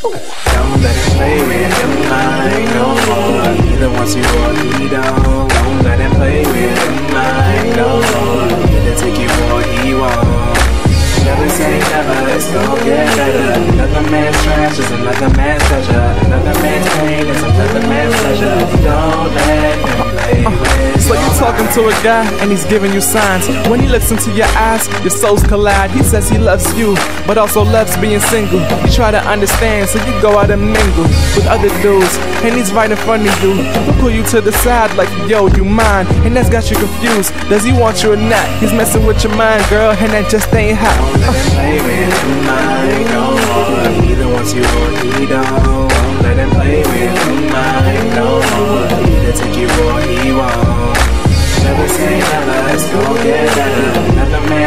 play with him like no more. Either wants you or he don't. Won't let him play with him like no more. Either take you or he won't. Never say never, it's gon' get better. Another man's trash is another man's treasure. Another man's pain is another man's pleasure. Talking to a guy and he's giving you signs. When he looks into your eyes, your souls collide. He says he loves you, but also loves being single. You try to understand, so you go out and mingle with other dudes, and he's right in front of you. He'll pull you to the side like, yo, you mine, and that's got you confused. Does he want you or not? He's messing with your mind, girl, and that just ain't hot.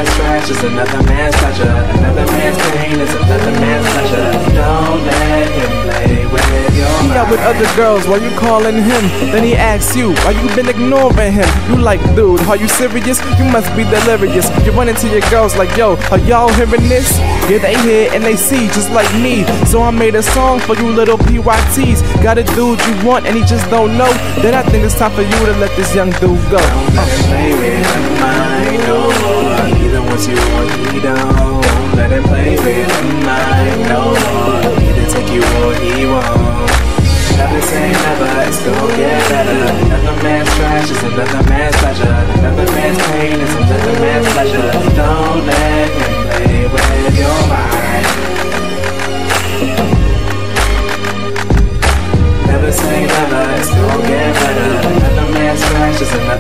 Man's trash is another man's pleasure. Another man's pain is another man's pleasure. Don't let him play with your He out with other girls while you calling him. Then he asks you, why you been ignoring him? You like, dude, are you serious? You must be delirious. You run into your girls like, yo, are y'all hearing this? Yeah, they hear and they see, just like me. So I made a song for you little PYTs. Got a dude you want and he just don't know. Then I think it's time for you to let this young dude go. Don't let him play with him like wants you he don't. Let him play with like no more. Either take you or he won't. Never say never, it's gon' get better. Another man's trash is another man's pleasure. Another man's pain is another man's pleasure. Don't let him play with your mind. Never say never, it's gon' get better. Another man's trash is another